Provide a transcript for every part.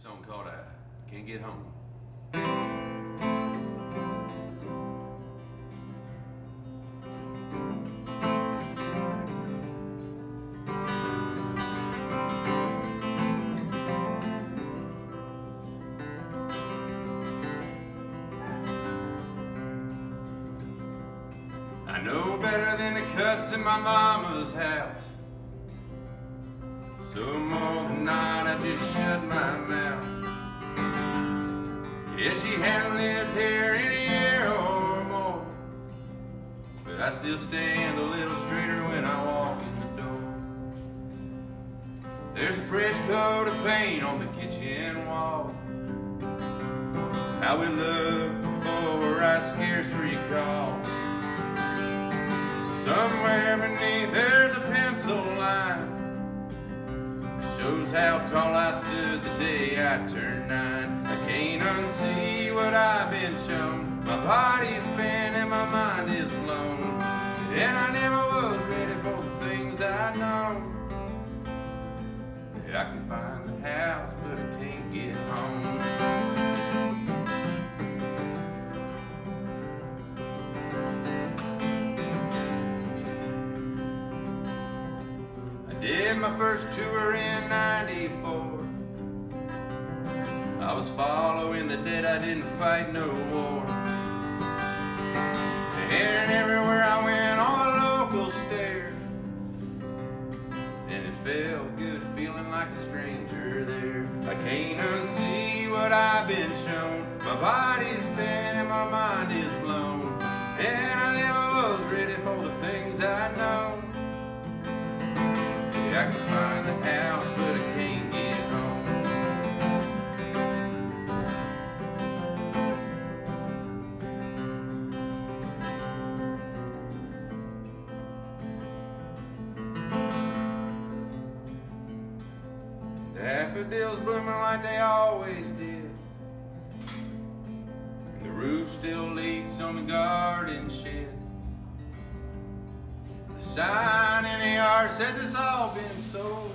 song called I Can't Get Home. I know better than to cuss in my mama's house. So more than not, I just shut my mouth. Yeah, she hadn't lived here in a year or more. But I still stand a little straighter when I walk in the door. There's a fresh coat of paint on the kitchen wall. How we looked before I scarce recall. Somewhere beneath there's a pencil line Shows how tall I stood the day I turned nine Can't what I've been shown. My body's bent and my mind is blown. And I never was ready for the things I know I can find the house but I can't get home. I Did my first tour in 94 I was following the dead, I didn't fight no war. And everywhere I went, all the locals stared. And it felt good feeling like a stranger there. I can't unsee what I've been shown. My body's bent and my mind is blown. And I never was ready for the things I know. I can find the house, but I can't get Daffodils blooming like they always did. And the roof still leaks on the garden shed. The sign in the yard says it's all been sold.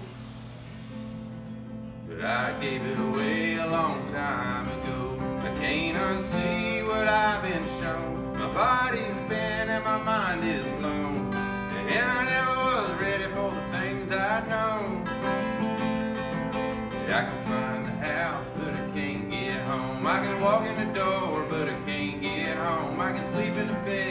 But I gave it away a long time ago. I can't unsee what I've been shown. My body's bent and my mind is blown. And I never was ready for the things I know. I can find the house, but I can't get home. I can walk in the door, but I can't get home. I can sleep in the bed,